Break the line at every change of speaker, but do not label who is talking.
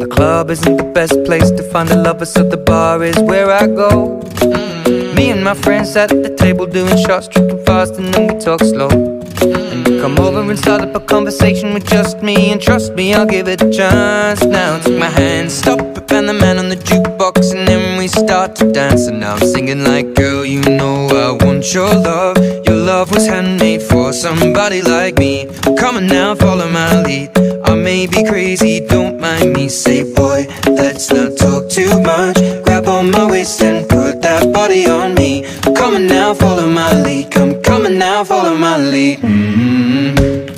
The club isn't the best place to find a lover, so the bar is where I go. Mm -hmm. Me and my friends at the table doing shots, tripping fast, and then we talk slow. Mm -hmm. Come over and start up a conversation with just me, and trust me, I'll give it a chance. Now take my hand, stop, and the man on the jukebox, and then we start to dance. And I'm singing like, girl, you know I want your love. Your love was handmade for somebody like me. Come on now, follow my lead. I may be crazy, don't mind me. Say, boy, let's not talk too much. Grab on my waist and put that body on me. Come on now, follow my lead. Come, on now, follow my lead. In love.